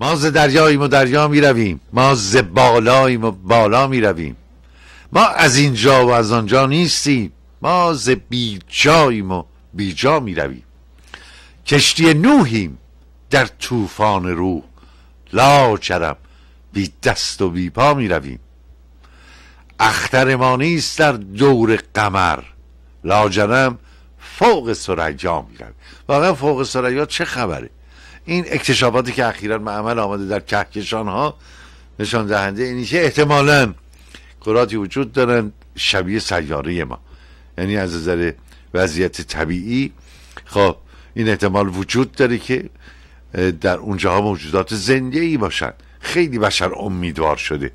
ما ز دریاییم و دریا می رویم ما ز بالاییم و بالا می رویم ما از اینجا و از آنجا نیستیم ما ز بیجاییم و بیجا می رویم کشتی نوحیم در طوفان روح لاجرم بی دست و بی پا می رویم اختر ما نیست در دور قمر لاجرم فوق سریا می رویم واقعا فوق سریا چه خبره؟ این اکتشافاتی که اخیرا معمل آمده در کهکشان ها نشان دهنده اینی که احتمالا کراتی وجود دارن شبیه سیاره ما. یعنی از نظر وضعیت طبیعی خب این احتمال وجود داره که در اونجاها موجودات زنده ای باشن. خیلی بشر امیدوار شده.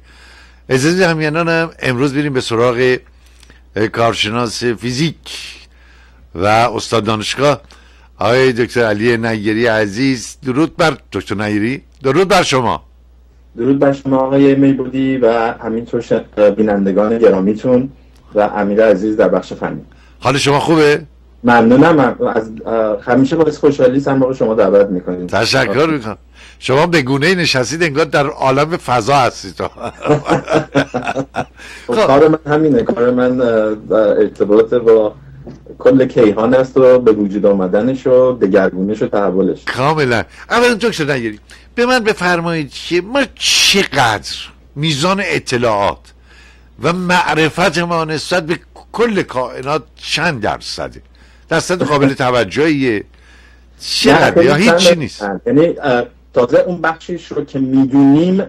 اجازه همیانان امروز بریم به سراغ کارشناس فیزیک و استاد دانشگاه آقای دکتر علی نیری عزیز درود بر دکتر نیری درود بر شما. درود بر شما آقای میبودی و همینطور بینندگان گرامیتون و امیر عزیز در بخش فنی. حال شما خوبه؟ ممنونم. از همیشه باعث خوشحالی سن با شما دعوت می‌کنیم. تشکر می‌کنم. شما به گونه نشستید انگار در عالم فضا هستید. خب. کار من همینه. کار من ارتباط با کل کیهان است و به وجود آمدنش و دگرگونش و تحولش. کاملا. اولا دکتر نگیری به من بفرمایید که ما چقدر میزان اطلاعات و معرفت ما نسبت به کل کائنات چند درصده درصد قابل توجهیه. چقدر؟ یا هیچی نیست. یعنی تازه اون بخشیش رو که می‌دونیم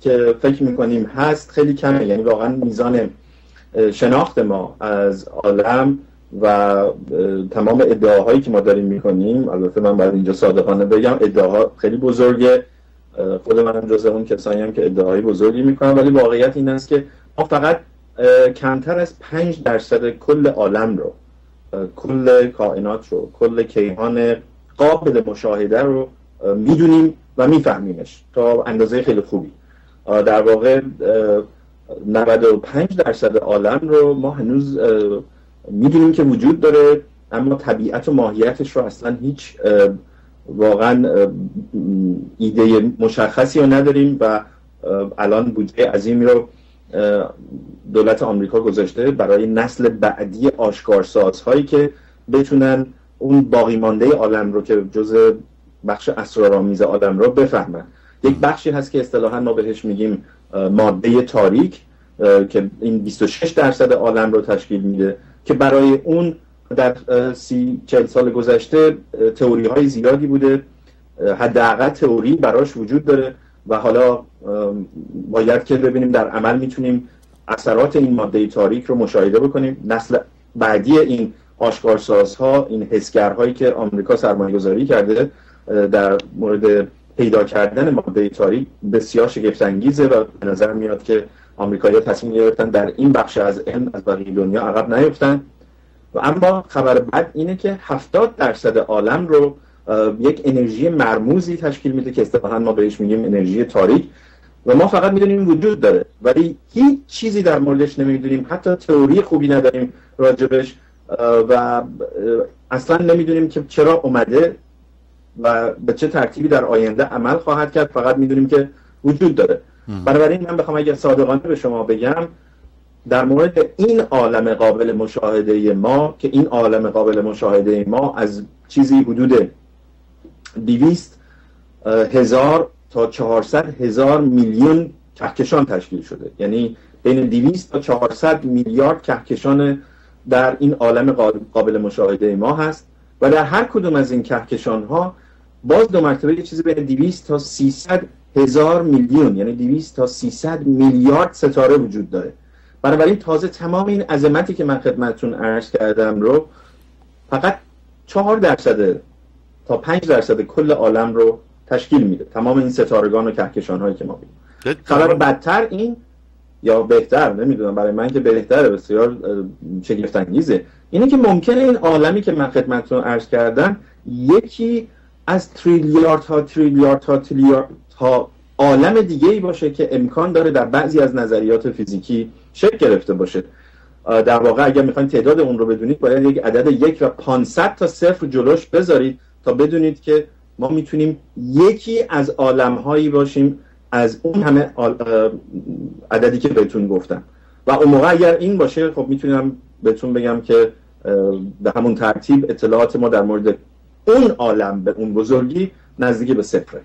که فکر می‌کنیم هست خیلی کمه. یعنی واقعا میزان شناخت ما از عالم و تمام ادعاهایی که ما داریم می‌کنیم البته من باید اینجا صادقانه بگم ادعاها خیلی بزرگه. خود منم جز اون کسانی هم که ادعاهای بزرگی می‌کنم ولی واقعیت این است که ما فقط کمتر از پنج درصد کل عالم رو کل کائنات رو کل کیهان قابل مشاهده رو می‌دونیم و میفهمیمش تا اندازه خیلی خوبی. در واقع 95 درصد عالم رو ما هنوز می‌دونیم که وجود داره اما طبیعت و ماهیتش رو اصلا هیچ واقعا ایده مشخصی رو نداریم و الان بودجه عظیمی رو دولت آمریکا گذاشته برای نسل بعدی آشکارسازهایی که بتونن اون باقی مانده عالم رو که جز بخش اسرارآمیز عالم رو بفهمن. یک بخشی هست که اصطلاحا ما بهش میگیم ماده تاریک که این 26 درصد عالم رو تشکیل میده. که برای اون در سی چل سال گذشته تئوری های زیادی بوده. حداقل تئوری براش وجود داره و حالا باید که ببینیم در عمل می‌تونیم اثرات این ماده تاریک رو مشاهده بکنیم. نسل بعدی این آشکارسازها این حسگرهایی که آمریکا سرمایه گذاری کرده در مورد پیدا کردن ماده تاریک بسیار شگفت انگیزه و به نظر میاد که آمریکایی‌ها تصمیم گرفتن در این بخش از علم از بقیه دنیا عقب نیفتن. و اما خبر بد اینه که 70 درصد عالم رو یک انرژی مرموزی تشکیل میده که اصطلاحا ما بهش میگیم انرژی تاریک. و ما فقط می‌دونیم وجود داره. ولی هیچ چیزی در موردش نمی‌دونیم. حتی تئوری خوبی نداریم راجبش. و اصلا نمی‌دونیم که چرا اومده و به چه ترتیبی در آینده عمل خواهد کرد. فقط می‌دونیم که وجود داره. بنابراین من بخوام اگر صادقانه به شما بگم در مورد این عالم قابل مشاهده ما که این عالم قابل مشاهده ما از چیزی حدود 200 هزار تا 400 هزار میلیون کهکشان تشکیل شده. یعنی بین 200 تا 400 میلیارد کهکشان در این عالم قابل مشاهده ما هست و در هر کدوم از این کهکشان ها باز دو مرتبه یه چیزی بین 200 تا 300 هزار میلیون یعنی 200 تا 300 میلیارد ستاره وجود داره. بنابراین تازه تمام این عظمتی که من خدمتتون عرض کردم رو فقط 4 درصد تا 5 درصد کل عالم رو تشکیل میده. تمام این ستارگان و کهکشان هایی که ما بینیم. خبر بدتر این یا بهتر نمی‌دونم برای من که بهتره بسیار شگفت انگیزه اینه که ممکنه این عالمی که من خدمتتون عرض کردم یکی از تریلیارد ها تریلیارد ها تریلیارد ها عالم دیگه ای باشه که امکان داره در بعضی از نظریات فیزیکی شکل گرفته باشه. در واقع اگر می‌خواین تعداد اون رو بدونید باید یک عدد یک و 500 تا صفر جلوش بذارید تا بدونید که ما می‌تونیم یکی از عالم هایی باشیم از اون همه عددی که بهتون گفتم. و اون موقع اگر این باشه خب می‌تونم بهتون بگم که به همون ترتیب اطلاعات ما در مورد اون عالم به اون بزرگی نزدیک به صفره.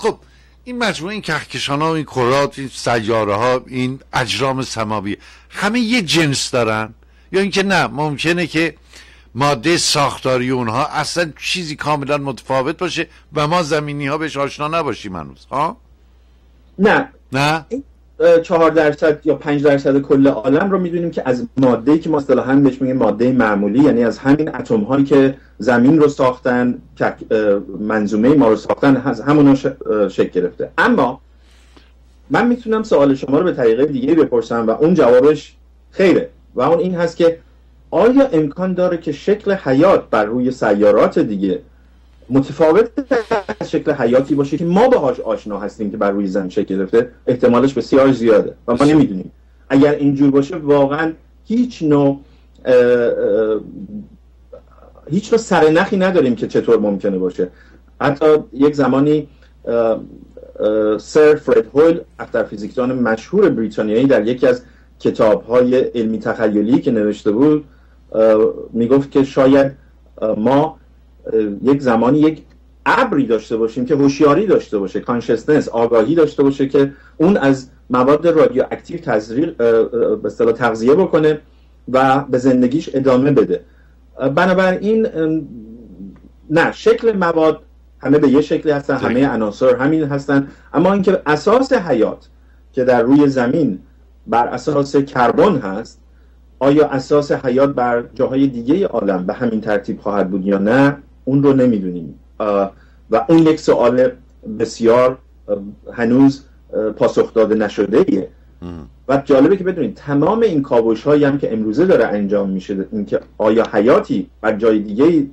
خب این مجموعه این کهکشان ها این کرات این سیاره ها این اجرام سماوی همه یه جنس دارن؟ یا اینکه نه ممکنه که ماده ساختاری اونها اصلا چیزی کاملا متفاوت باشه و ما زمینی ها بهش آشنا نباشیم هنوز ها؟ نه. نه؟ چهار درصد یا پنج درصد کل عالم رو می‌دونیم که از ماده که ما اصطلاحا بهش میگیم ماده معمولی یعنی از همین اتم هایی که زمین رو ساختن منظومه ما رو ساختن از همون شکل گرفته. اما من می‌تونم سوال شما رو به طریقه دیگه بپرسم و اون جوابش خیره. و اون این هست که آیا امکان داره که شکل حیات بر روی سیارات دیگه متفاوت از شکل حیاتی باشه که ما باهاش آشنا هستیم که بر روی زمین شکل گرفته احتمالش بسیار زیاده. و ما نمی‌دونیم. اگر اینجور باشه واقعا هیچ نوع هیچ نوع سرنخی نداریم که چطور ممکنه باشه. حتی یک زمانی سر فرد هویل اختر فیزیکدان مشهور بریتانیایی در یکی از کتاب های علمی تخیلی که نوشته بود می‌گفت که شاید ما یک زمانی یک ابری داشته باشیم که هوشیاری داشته باشه کانشسنس آگاهی داشته باشه که اون از مواد رادیواکتیو تزریق به اصطلاح تغذیه بکنه و به زندگیش ادامه بده. بنابراین نه شکل مواد همه به یه شکلی هستن همه عناصر همین هستن. اما اینکه اساس حیات که در روی زمین بر اساس کربن هست آیا اساس حیات بر جاهای دیگه عالم به همین ترتیب خواهد بود یا نه؟ اون رو نمی‌دونیم. و اون یک سوال بسیار هنوز پاسخ داده نشده ایه و جالبه که بدونید تمام این کابوش هایی هم که امروزه داره انجام میشه اینکه آیا حیاتی بر جای دیگه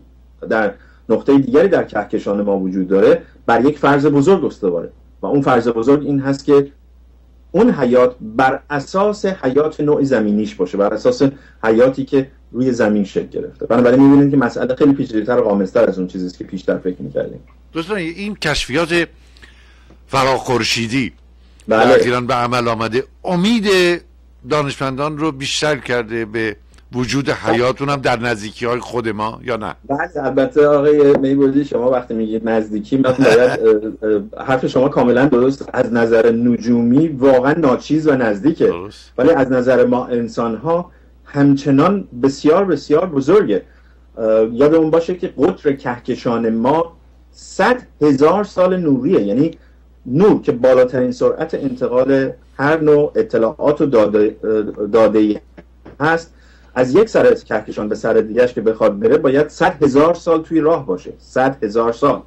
در نقطه دیگری در کهکشان ما وجود داره بر یک فرض بزرگ استواره. و اون فرض بزرگ این هست که اون حیات بر اساس حیات نوع زمینیش باشه بر اساس حیاتی که روی زمین شکل گرفته. بنابراین می‌بینید که مسئله خیلی پیچیده‌تر و غامض‌تر از اون چیزی که پیشتر فکر می‌کردیم. دوستان این کشفیات فراخورشیدی بله. ایران به عمل آمده امید دانشمندان رو بیشتر کرده به وجود حیاتون هم در نزدیکی های خود ما یا نه؟ بله البته آقای میبودی شما وقتی میگید نزدیکی من باید حرف شما کاملا درست از نظر نجومی واقعا ناچیز و نزدیکه. ولی از نظر ما انسان ها همچنان بسیار بسیار بزرگه. یادمون باشه که قطر کهکشان ما صد هزار سال نوریه. یعنی نور که بالاترین سرعت انتقال هر نوع اطلاعات و داده, داده هست. از یک سر کهکشان به سر دیگرش که بخواد بره باید صد هزار سال توی راه باشه. صد هزار سال.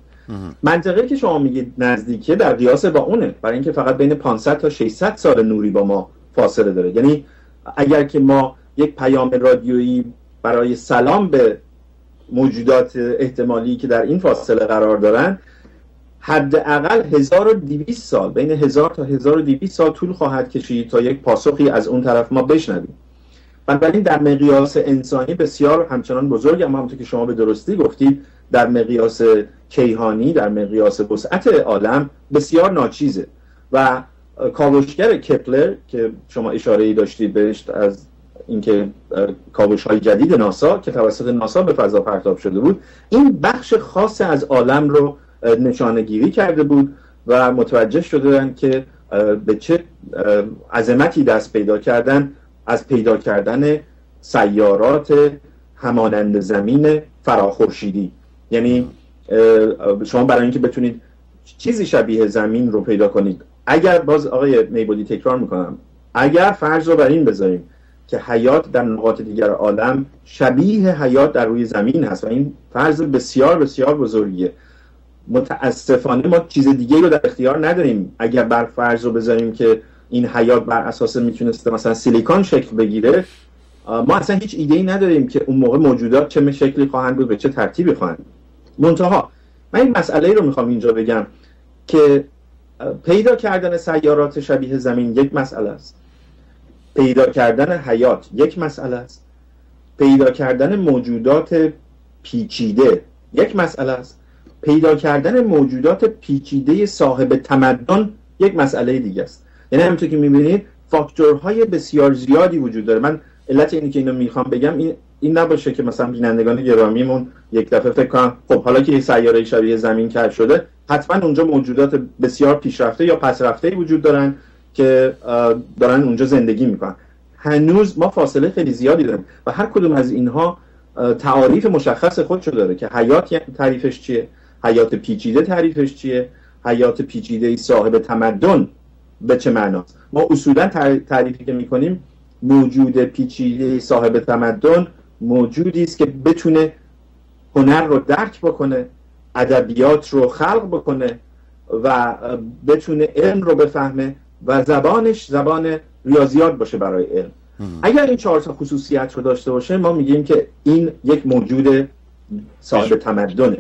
منطقه که شما میگید نزدیکه در قیاس با اونه. برای اینکه فقط بین 500 تا 600 سال نوری با ما فاصله داره. یعنی اگر که ما یک پیام رادیویی برای سلام به موجودات احتمالی که در این فاصله قرار دارن حداقل 1200 سال بین 1000 تا 1200 سال طول خواهد کشید تا یک پاسخی از اون طرف ما بشنویم. بنابراین در مقیاس انسانی بسیار همچنان بزرگ اما همونطور که شما به درستی گفتید در مقیاس کیهانی در مقیاس وسعت عالم بسیار ناچیزه. و کاوشگر کپلر که شما اشاره ای داشتید بهش از اینکه کاوش های جدید ناسا که توسط ناسا به فضا پرتاب شده بود این بخش خاص از عالم رو نشانه گیری کرده بود و متوجه شده که به چه عظمتی دست پیدا کردن از پیدا کردن سیارات همانند زمین فراخورشیدی. یعنی شما برای اینکه بتونید چیزی شبیه زمین رو پیدا کنید. اگر باز آقای میبودی تکرار می‌کنم اگر فرض رو بر این بذاریم که حیات در نقاط دیگر عالم شبیه حیات در روی زمین هست و این فرض بسیار بسیار بزرگیه. متاسفانه ما چیز دیگه رو در اختیار نداریم. اگر بر فرض رو بذاریم که این حیات بر اساس می‌تونسته مثلا سیلیکون شکل بگیره ما اصلا هیچ ایده ای نداریم که اون موقع موجودات چه شکلی خواهند بود به چه ترتیبی خواهند منتها من این مسئله رو می‌خوام اینجا بگم که پیدا کردن سیارات شبیه زمین یک مسئله است. پیدا کردن حیات یک مسئله است. پیدا کردن موجودات پیچیده یک مسئله است. پیدا کردن موجودات پیچیده صاحب تمدن یک مسئله دیگه است. یعنی همونطور که می‌بینید فاکتورهای بسیار زیادی وجود داره. من علت اینی که اینو می‌خوام بگم این این نباشه که مثلا بینندگان گرامیمون یک دفعه فکر کنم خب حالا که یه سیاره شبیه زمین کرد شده حتما اونجا موجودات بسیار پیشرفته یا پسرفته وجود دارن. که دارن اونجا زندگی می‌کنن. هنوز ما فاصله خیلی زیادی داریم و هر کدوم از اینها تعاریف مشخص خودشو داره که حیات یعنی تعریفش چیه؟ حیات پیچیده تعریفش چیه؟ حیات پیچیده صاحب تمدن به چه معناست؟ ما اصولا تعریفی که می‌کنیم موجود پیچیده صاحب تمدن موجودی است که بتونه هنر رو درک بکنه ادبیات رو خلق بکنه و بتونه علم رو بفهمه و زبانش زبان ریاضیات باشه برای علم. اگر این چهار تا خصوصیت رو داشته باشه ما میگیم که این یک موجود صاحب تمدنه.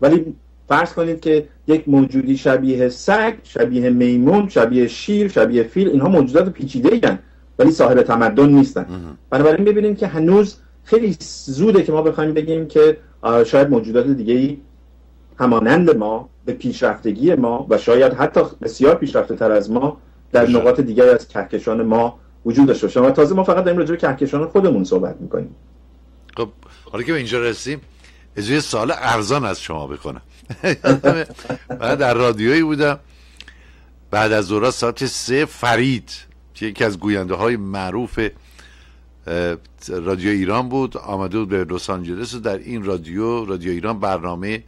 ولی فرض کنید که یک موجودی شبیه سگ شبیه میمون شبیه شیر شبیه فیل اینها موجودات پیچیده ایند ولی صاحب تمدن نیستن. بنابراین ببینیم که هنوز خیلی زوده که ما بخوایم بگیم که شاید موجودات دیگه ای همانند ما به پیشرفتگی ما و شاید حتی بسیار پیشرفته تر از ما در نقاط دیگر از کهکشان ما وجود داشته باشه. و تازه ما فقط داریم راجع به کهکشان خودمون صحبت می‌کنیم. خب حالا که به اینجا رسیم اجازه سال ارزان از شما بکنم. بعد در رادیویی بودم. بعد از ظهر ساعت سه فرید که یکی از گوینده های معروف رادیو ایران بود آمده بود به لس آنجلس و در این رادیو رادیو ایران برنامه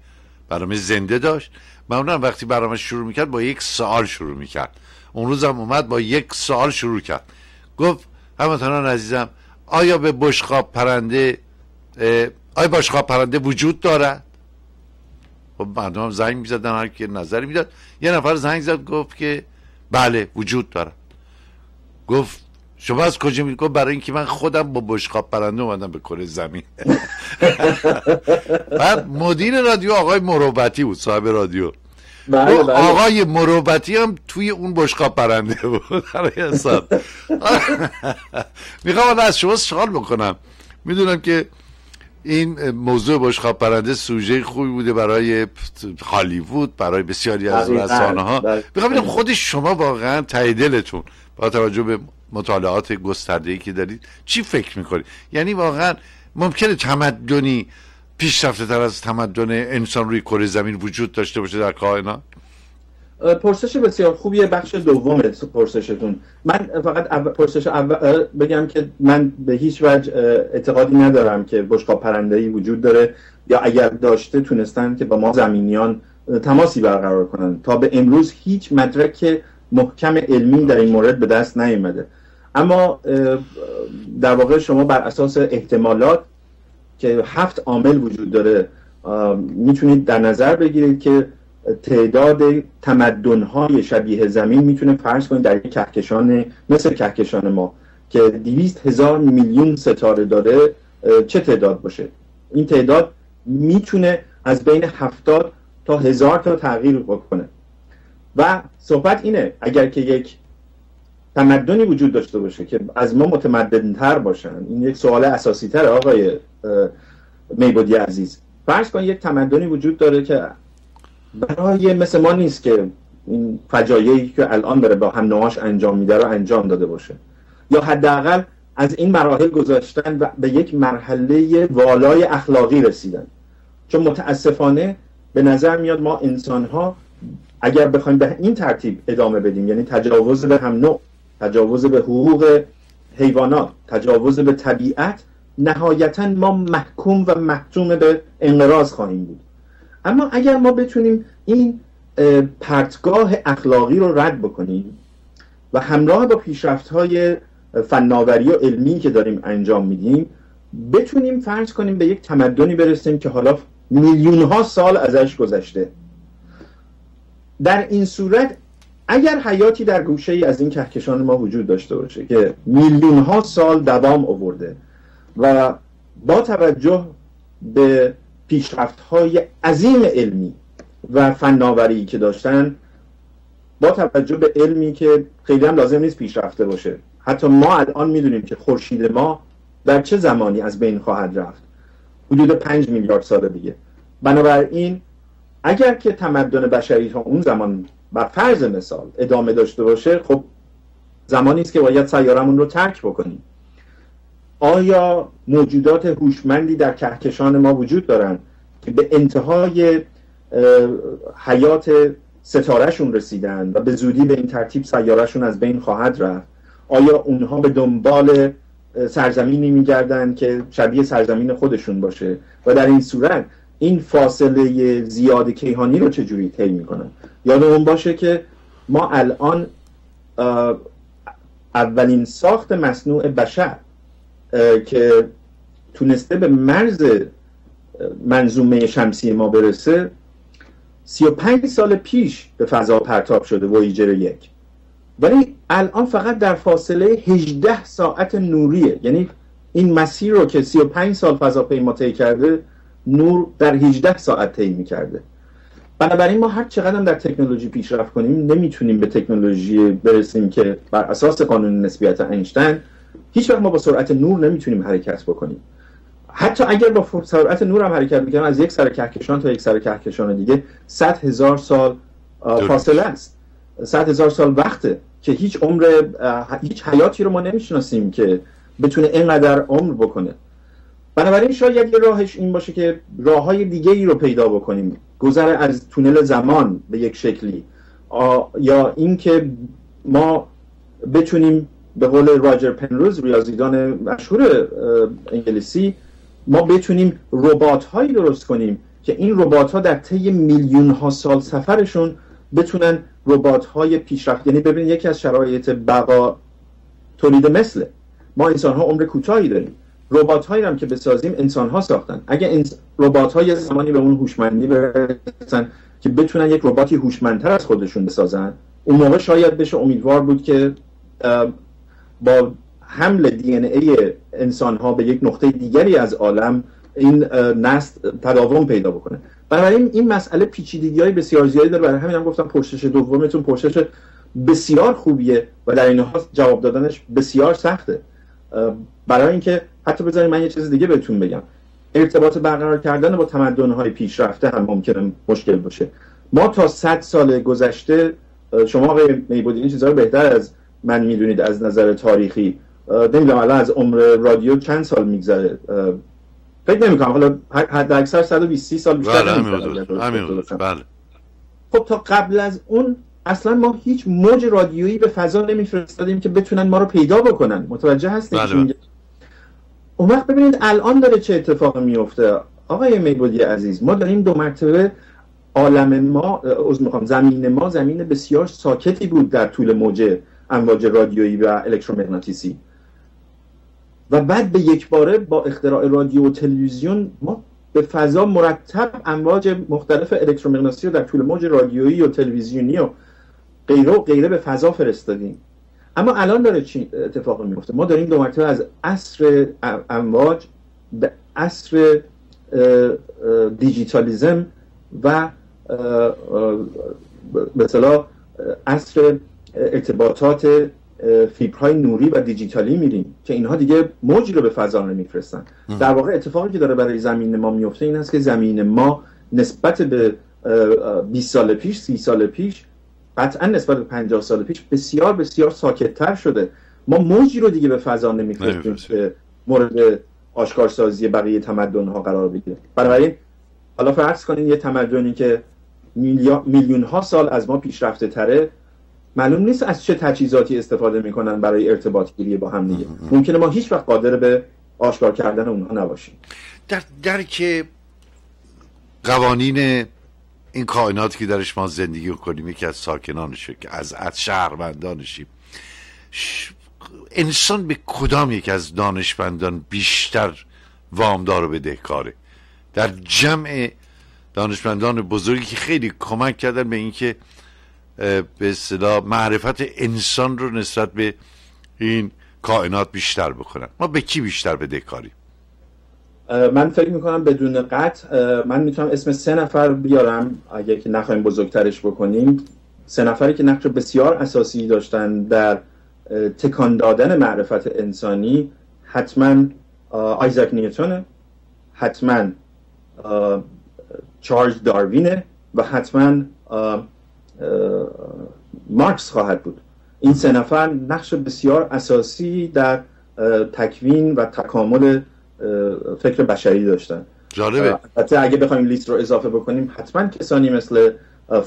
برنامه زنده داشت. معمولا وقتی برنامه شروع می‌کرد با یک سوال شروع می‌کرد. اون روز هم اومد با یک سوال شروع کرد. گفت هموطنان عزیزم آیا به بشقاب پرنده آیا بشقاب پرنده وجود دارد؟ خب مردم زنگ می‌زدن هر که نظری می‌داد. یه نفر زنگ زد گفت که بله وجود دارد. گفت شما از کجا می گفت برای اینکه من خودم با بشقاب پرنده اومدم به کره زمین. بعد مدیر رادیو آقای مروبتی بود صاحب رادیو. بله بله. آقای مروبتی هم توی اون بشقاب پرنده بود. می‌خوام از شما سوال بکنم. می‌دونم که این موضوع بشقاب پرنده سوژه خوبی بوده برای هالیوود برای بسیاری از رسانه ها بله. می‌خوام خود شما واقعا تای دلتون با توجه به مطالعات گسترده ای که دارید چی فکر می‌کنید؟ یعنی واقعا ممکنه تمدنی پیشرفته تر از تمدن انسان روی کره زمین وجود داشته باشه در کائنات؟ پرسش بسیار خوبیه. بخش دوم پرسشتون. من فقط پرسش اول بگم که من به هیچ وجه اعتقادی ندارم که بشقاب پرنده‌ای وجود داره یا اگر داشته تونستن که با ما زمینیان تماسی برقرار کنن. تا به امروز هیچ مدرک محکم علمی در این مورد به دست نیامده اما در واقع شما بر اساس احتمالات که هفت عامل وجود داره می‌تونید در نظر بگیرید که تعداد تمدنهای شبیه زمین می‌تونه فرض کنید در یک کهکشان مثل کهکشان ما که دیویست هزار میلیون ستاره داره چه تعداد باشه؟ این تعداد می‌تونه از بین هفتاد تا هزار تا تغییر بکنه. و صحبت اینه اگر که یک تمدنی وجود داشته باشه که از ما متمدنتر باشن. این یک سوال اساسی تر آقای میبودی عزیز. فرض کن یک تمدنی وجود داره که برای مثل ما نیست که این فجایعی که الان داره با هم نواش انجام میده رو انجام داده باشه. یا حداقل از این مراحل گذاشتن و به یک مرحله والای اخلاقی رسیدن. چون متاسفانه به نظر میاد ما انسان ها اگر بخوایم به این ترتیب ادامه بدیم یعنی تجاوز به هم نوع تجاوز به حقوق حیوانات تجاوز به طبیعت نهایتا ما محکوم و محکوم به انقراض خواهیم بود. اما اگر ما بتونیم این پرتگاه اخلاقی رو رد بکنیم و همراه با پیشرفت های فناوری و علمی که داریم انجام میدیم بتونیم فرض کنیم به یک تمدنی برسیم که حالا میلیون ها سال ازش گذشته. در این صورت اگر حیاتی در گوشه ای از این کهکشان ما وجود داشته باشه که میلیون ها سال دوام آورده و با توجه به پیشرفت های عظیم علمی و فناوری که داشتن با توجه به علمی که خیلی هم لازم نیست پیشرفته باشه. حتی ما الان می‌دونیم که خورشید ما در چه زمانی از بین خواهد رفت. حدود پنج میلیارد سال دیگه. بنابراین اگر که تمدن بشری تا اون زمان بر فرض مثال ادامه داشته باشه خب زمانی است که باید سیارمون رو ترک بکنیم. آیا موجودات هوشمندی در کهکشان ما وجود دارند که به انتهای حیات ستارهشون رسیدن و به زودی به این ترتیب سیارهشون از بین خواهد رفت؟ آیا اونها به دنبال سرزمینی میگردن که شبیه سرزمین خودشون باشه؟ و در این صورت این فاصله زیاد کیهانی رو چجوری طی می‌کنن یادمون باشه که ما الان اولین ساخت مصنوع بشر که تونسته به مرز منظومه شمسی ما برسه 35 سال پیش به فضا پرتاب شده ویجر یک. ولی الان فقط در فاصله 18 ساعت نوریه. یعنی این مسیر رو که 35 سال فضاپیما طی کرده نور در 18 ساعت طی می‌کرده. بنابراین ما هر چقدر در تکنولوژی پیشرفت کنیم نمی‌تونیم به تکنولوژی برسیم که بر اساس قانون نسبیت اینشتین هیچ وقت ما با سرعت نور نمی‌تونیم حرکت بکنیم. حتی اگر با سرعت نور هم حرکت بکنیم از یک سر کهکشان تا یک سر کهکشان دیگه 100 هزار سال فاصله است. 100 هزار سال وقته که هیچ عمر هیچ حیاتی رو ما نمی‌شناسیم که بتونه اینقدر عمر بکنه. بنابراین شاید یه راهش این باشه که راه های دیگه ای رو پیدا بکنیم. گذر از تونل زمان به یک شکلی. یا اینکه ما بتونیم به قول راجر پنروز ریاضیدان مشهور انگلیسی ما بتونیم ربات هایی درست کنیم که این ربات ها در طی میلیون ها سال سفرشون بتونن ربات های پیشرفت. یعنی ببینید یکی از شرایط بقا تولید مثله. ما انسان ها عمر کوتاهی داریم. ربات هایی هم که بسازیم انسان ها ساختن. اگه ربات های زمانی به اون هوشمندی برسن که بتونن یک رباتی هوشمندتر از خودشون بسازن اون موقع شاید بشه امیدوار بود که با حمل دی ای انسان ها به یک نقطه دیگری از عالم این نسل تداوم پیدا بکنه. بنابراین این مسئله پیچیدگی های بسیار زیادی داره. برای همین هم گفتم پرسش دومتون پرسش بسیار خوبیه و در این حال جواب دادنش بسیار سخته. برای اینکه حتی بذارید من یه چیز دیگه بهتون بگم. ارتباط برقرار کردن با تمدن های پیشرفته هم ممکنه مشکل باشه. ما تا 100 سال گذشته شما آقای میبودی این چیزها رو بهتر از من می‌دونید از نظر تاریخی. نمی‌دونم الان از عمر رادیو چند سال میگذره؟ فکر نمی کنم حالا حد اکثر 120 سال بیشتر بله بله. خب تا قبل از اون اصلا ما هیچ موج رادیویی به فضا نمیفرستادیم که بتونن ما رو پیدا بکنن. متوجه هستید بله. اون وقت ببینید الان داره چه اتفاقی میفته. آقای میبودی عزیز ما داریم دو مرتبه عالم ما از می‌خوام زمین ما زمین بسیار ساکتی بود در طول موج امواج رادیویی و الکترومغناطیسی. و بعد به یک باره با اختراع رادیو و تلویزیون ما به فضا مرتب امواج مختلف الکترومغناطیسی رو در طول موج رادیویی و تلویزیونی و غیره و غیره به فضا فرستادیم. اما الان داره چی اتفاق میفته؟ ما داریم دو مرتبه از عصر امواج به عصر دیجیتالیزم و مثلا عصر ارتباطات فیبرهای نوری و دیجیتالی میریم که اینها دیگه موجی رو به فضا نمیفرستن. در واقع اتفاقی که داره برای زمین ما میفته این است که زمین ما نسبت به 20 سال پیش 30 سال پیش قطعا نسبت به 50 سال پیش بسیار بسیار ساکتتر شده. ما موجی رو دیگه به فضا نمیفرستیم که مورد آشکارسازی بقیه تمدن ها قرار بگیره. بنابراین حالا فرض کنین یه تمدنی که میلیون ها سال از ما پیشرفته تره معلوم نیست از چه تجهیزاتی استفاده می‌کنن برای ارتباط گیری با هم دیگه. ممکنه ما هیچ وقت قادر به آشکار کردن اونها نباشیم. در درک قوانین این کائناتی که درش ما زندگی کنیم یکی از ساکنانشه که از از شهروندانشیم. انسان به کدام یک از دانشمندان بیشتر وامدار و بدهکاره؟ در جمع دانشمندان بزرگی که خیلی کمک کردن به اینکه به اصطلاح معرفت انسان رو نسبت به این کائنات بیشتر بکنن. ما به کی بیشتر بدهکاریم؟ من فکر می‌کنم بدون قطع من می‌تونم اسم سه نفر بیارم اگر که نخواهیم بزرگترش بکنیم. سه نفری که نقش بسیار اساسی داشتن در تکان دادن معرفت انسانی حتما آیزاک نیوتونه حتما چارلز داروینه و حتما مارکس خواهد بود. این سه نفر نقش بسیار اساسی در تکوین و تکامل فکر بشری داشتن. جالبه. حتی اگه بخوایم لیست رو اضافه بکنیم حتما کسانی مثل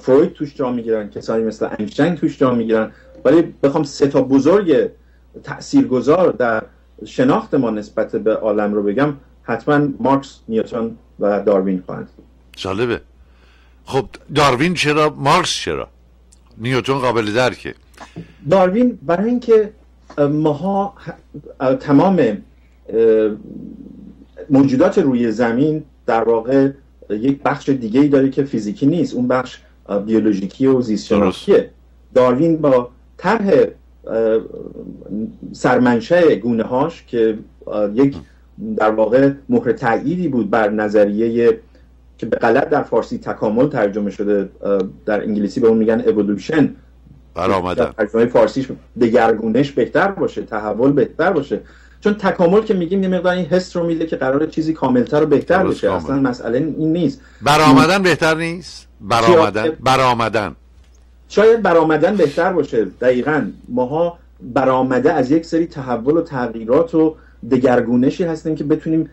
فروید توش جا می‌گیرن کسانی مثل اینشتین توش جا می‌گیرن. ولی بخوام سه تا بزرگ تاثیرگذار در شناخت ما نسبت به عالم رو بگم حتما مارکس نیوتن و داروین خواهند. جالبه. خب داروین چرا؟ مارکس چرا؟ نیوتن قابل درکه. داروین برای اینکه ماها تمام موجودات روی زمین در واقع یک بخش دیگه ای داره که فیزیکی نیست. اون بخش بیولوژیکی و زیستشناخیه داروین با طرح سرمنشه گونه هاش که یک در واقع مهر تأییدی بود بر نظریه که به غلط در فارسی تکامل ترجمه شده در انگلیسی به اون میگن اولوشن برآمدن ترجمه فارسیش دگرگونش بهتر باشه تحول بهتر باشه. چون تکامل که میگیم یه مقدار این حس رو میده که قرار چیزی کاملتر و بهتر بشه. اصلا مسئله این نیست. برآمدن بهتر نیست؟ برآمدن. برآمدن. شاید برآمدن بهتر باشه. دقیقا. ماها برآمده از یک سری تحول و تغییرات و دگرگونشی هستیم که بتونیم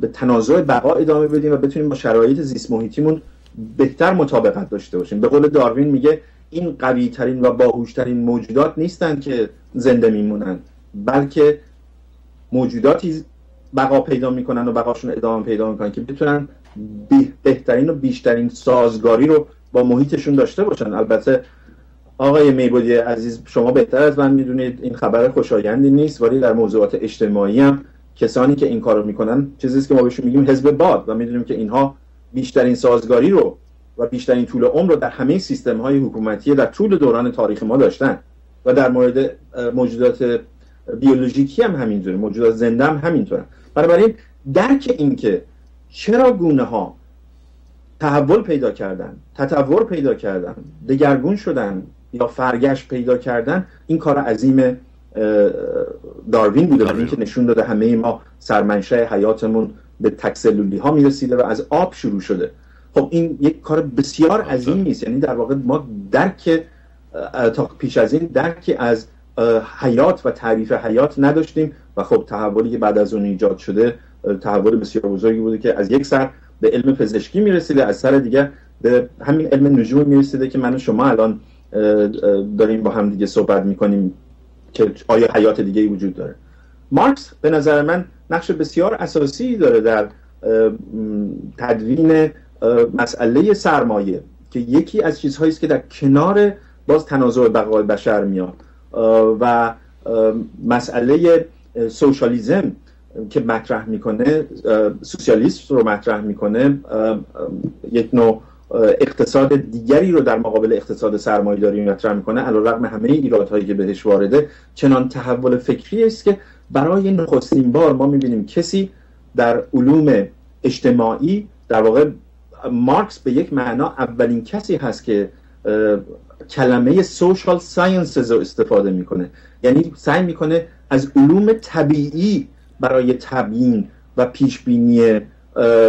به تنازع بقا ادامه بدیم و بتونیم با شرایط زیست محیطیمون بهتر مطابقت داشته باشیم. به قول داروین میگه این قوی ترین و باهوش ترین موجودات نیستند که زنده میمونن بلکه موجوداتی بقا پیدا می‌کنن و بقاشون ادامه پیدا می‌کنن که بتونن بهترین و بیشترین سازگاری رو با محیطشون داشته باشن. البته آقای میبودی عزیز شما بهتر از من می‌دونید این خبر خوشایندی نیست ولی در موضوعات اجتماعی هم کسانی که این کارو می‌کنن چیزی که ما بهشون میگیم حزب باد و می‌دونیم که اینها بیشترین سازگاری رو و بیشترین طول عمر رو در همه سیستم های حکومتی در طول دوران تاریخ ما داشتن و در مورد موجودات بیولوژیکی هم همینطوره موجودات زنده هم همینطوره. بنابراین درک اینکه چرا گونه ها تحول پیدا کردن تطور پیدا کردن دگرگون شدن یا فرگشت پیدا کردن این کار عظیم داروین بوده و اینکه نشون داده همه ما سرمنشه حیاتمون به تکسلولی ها می‌رسیده و از آب شروع شده. خب این یک کار بسیار عظیمی است. یعنی در واقع ما درک تا پیش از این درک از حیات و تعریف حیات نداشتیم و خب تحولی که بعد از اون ایجاد شده تحول بسیار بزرگی بوده که از یک سر به علم پزشکی می‌رسیده از سر دیگه به همین علم نجوم می‌رسیده که من و شما الان داریم با هم دیگه صحبت می‌کنیم که آیا حیات دیگه ای وجود داره. مارکس به نظر من نقش بسیار اساسی داره در تدوین مسئله سرمایه که یکی از چیزهایی است که در کنار باز تنازع بقای بشر میاد. و مسئله سوشالیزم که مطرح می‌کنه سوسیالیست رو مطرح می‌کنه یک نوع اقتصاد دیگری رو در مقابل اقتصاد سرمایه‌داری مطرح می‌کنه علیرغم همه ایرادهایی که بهش وارده. چنان تحول فکری است که برای نخستین بار ما می‌بینیم کسی در علوم اجتماعی در واقع مارکس به یک معنا اولین کسی هست که کلمه سوشال ساینسز رو استفاده می‌کنه. یعنی سعی می‌کنه از علوم طبیعی برای تبیین و پیشبینی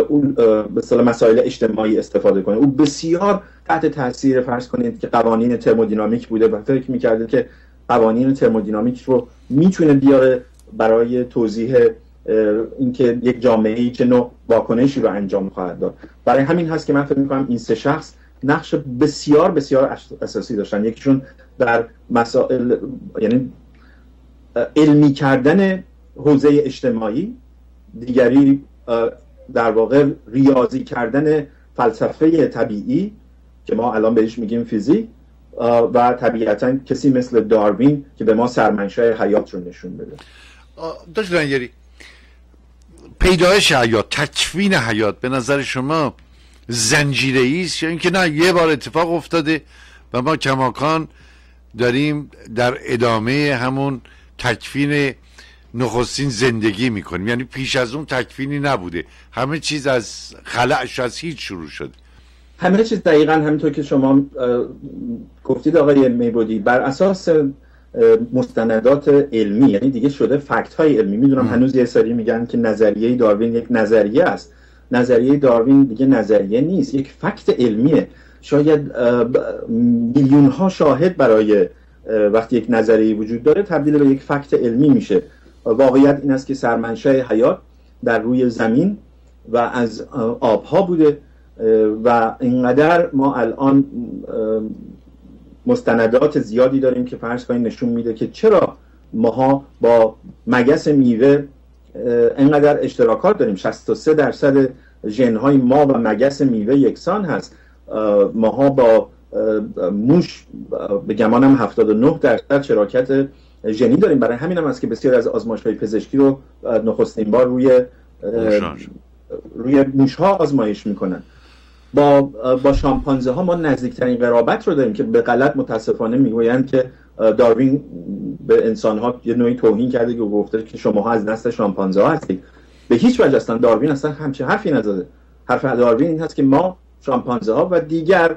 اون به مسائل اجتماعی استفاده کنه. او بسیار تحت تاثیر فرض کنید که قوانین ترمودینامیک بوده و فکر می‌کرده که قوانین ترمودینامیک رو می‌تونه بیاره برای توضیح اینکه یک جامعه ای چه نوع واکنشی رو انجام خواهد داد. برای همین هست که من فکر می‌کنم این سه شخص نقش بسیار بسیار اساسی داشتن. یکیشون در مسائل یعنی علمی کردن حوزه اجتماعی دیگری در واقع ریاضی کردن فلسفه طبیعی که ما الان بهش میگیم فیزیک و طبیعتا کسی مثل داروین که به ما سرمنشه حیات رو نشون بده. داشت پیدایش حیات تکوین حیات به نظر شما زنجیره است یا اینکه نه یه بار اتفاق افتاده و ما کماکان داریم در ادامه همون تکفین نخستین زندگی می‌کنیم. یعنی پیش از اون تکفینی نبوده. همه چیز از خلعش از هیچ شروع شده. همه چیز دقیقا همینطور که شما گفتید آقای میبودی بر اساس مستندات علمی یعنی دیگه شده فکت های علمی. می‌دونم هنوز یه سری میگن که نظریه داروین یک نظریه است. نظریه داروین دیگه نظریه نیست یک فکت علمیه. شاید میلیون ها شاهد برای وقتی یک نظریه وجود داره تبدیل به یک فکت علمی میشه. واقعیت این است که سرمنشه حیات در روی زمین و از آبها بوده و اینقدر ما الان مستندات زیادی داریم که فرض کنید نشون میده که چرا ماها با مگس میوه اینقدر اشتراکات داریم. 63 درصد ژنهای ما و مگس میوه یکسان هست. ماها با موش به گمانم 79 درصد شراکت ژنی داریم. برای همین هم است که بسیار از آزمایش های پزشکی رو نخستین بار روی روی موش ها آزمایش می‌کنن. با با شامپانزه ها ما نزدیکترین قرابت رو داریم که به غلط متاسفانه می‌گویند که داروین به انسان ها یه نوعی توهین کرده که گفته که شما ها از نسل شامپانزه ها هستید. به هیچ وجه اصلا داروین اصلا همچه حرفی نزده. حرف داروین این هست که ما شامپانزه ها و دیگر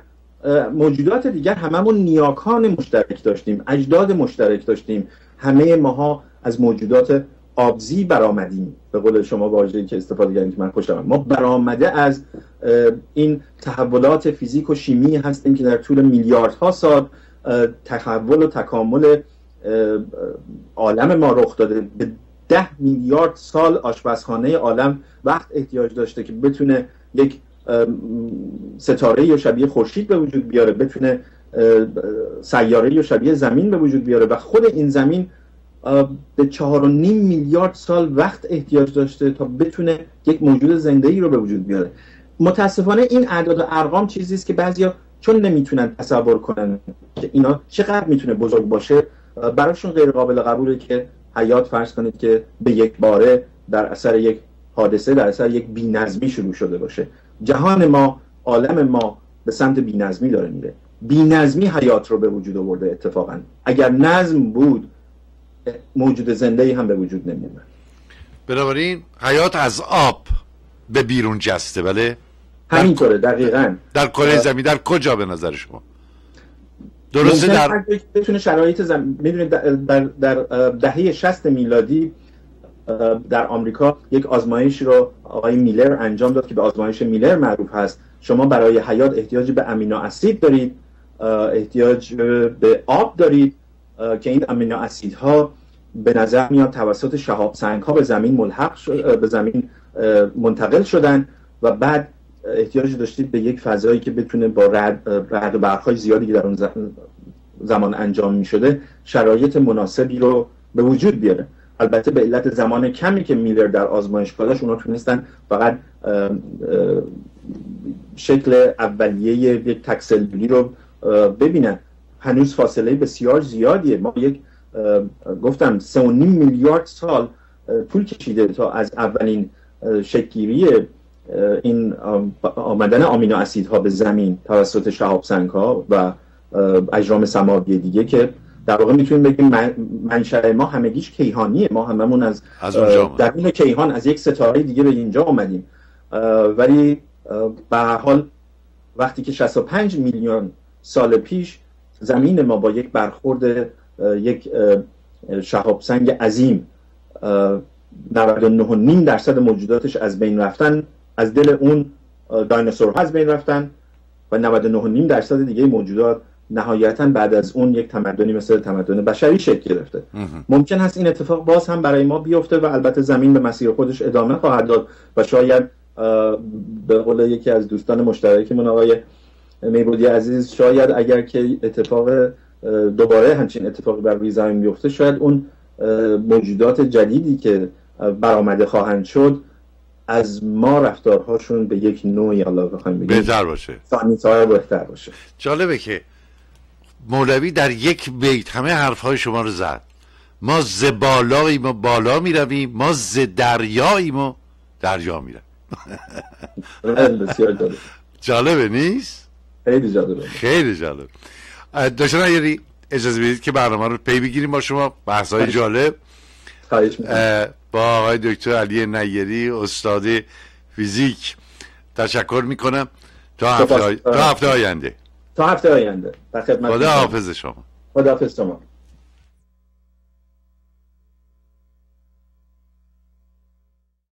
موجودات دیگر هممون نیاکان مشترک داشتیم اجداد مشترک داشتیم. همه ماها از موجودات آبزی برآمدیم. به قول شما واژه‌ای که استفاده کردید که من خوشم ما برآمده از این تحولات فیزیک و شیمی هستیم که در طول میلیاردها سال تحول و تکامل عالم ما رخ داده. به ده میلیارد سال آشپزخانه عالم وقت احتیاج داشته که بتونه یک ستاره یا شبیه خورشید به وجود بیاره بتونه سیاره یا شبیه زمین به وجود بیاره و خود این زمین به چهار و نیم میلیارد سال وقت احتیاج داشته تا بتونه یک موجود زنده ای رو به وجود بیاره. متاسفانه این اعداد و ارقام چیزی است که بعضیا چون نمی‌تونن تصور کنن که اینا چقدر می‌تونه بزرگ باشه براشون غیر قابل قبوله که حیات فرض کنید که به یک باره در اثر یک حادثه در اثر یک بینظمی شروع شده باشه. جهان ما عالم ما به سمت بینظمی داره میره. بینظمی حیات رو به وجود آورده اتفاقا. اگر نظم بود موجود زنده ای هم به وجود نمیومد بنابراین حیات از آب به بیرون جسته بله؟ همینطوره دقیقا. در کره زمین در کجا به نظر شما؟ درسته در بتونه شرایط زمین می‌دونید در, در دهه 60 میلادی در آمریکا یک آزمایش رو آقای میلر انجام داد که به آزمایش میلر معروف هست. شما برای حیات احتیاج به امینو اسید دارید احتیاج به آب دارید که این امینو اسیدها به نظر میاد توسط شهاب سنگ ها به زمین ملحق به زمین منتقل شدن و بعد احتیاج داشتید به یک فضایی که بتونه با رد, رد و برخای زیادی که در اون زمان انجام می شده شرایط مناسبی رو به وجود بیاره. البته به علت زمان کمی که میلر در آزمایشگاه داشت اونا تونستن فقط شکل اولیه یک تکسلولی رو ببینن. هنوز فاصله بسیار زیادیه. ما یک گفتم سه و نیم میلیارد سال طول کشیده تا از اولین شکلگیری این آمدن آمینو اسیدها به زمین توسط شهاب سنگ ها و اجرام سماوی دیگه که در واقع می‌تونیم بگیم منشأ ما همگیش کیهانیه. ما هممون از, از در این کیهان از یک ستاره دیگه به اینجا آمدیم ولی به حال وقتی که 65 میلیون سال پیش زمین ما با یک برخورد یک شهاب سنگ عظیم 99.5 درصد موجوداتش از بین رفتن از دل اون دایناسور از بین رفتن و 99.5 درصد دیگه موجودات نهایتا بعد از اون یک تمدنی مثل تمدن بشری شکل گرفته. ممکن هست این اتفاق باز هم برای ما بیفته و البته زمین به مسیر خودش ادامه خواهد داد و شاید به قول یکی از دوستان مشترکمون آقای میبودی عزیز شاید اگر که اتفاق دوباره همچین اتفاقی بر روی زمین بیفته شاید اون موجودات جدیدی که برآمده خواهند شد از ما رفتارهاشون به یک نوعی الله بخوایم بگیم. بهتر باشه. بهتر باشه. جالبه که مولوی در یک بیت همه حرفهای شما رو زد. ما ز بالاییم و بالا می رویم ما ز دریاییم و دریا می بسیار جالب. جالبه نیست؟ خیلی جالبه. خیلی جالب. داشتن یعنی اجازه بدید که برنامه رو پی بگیریم با شما. بحث های جالب. با آقای دکتر علی نیری استاد فیزیک. تشکر می‌کنم. تا هفته, تا هفته آینده. تا هفته آینده. خدا حافظ شما. خدا حافظ شما.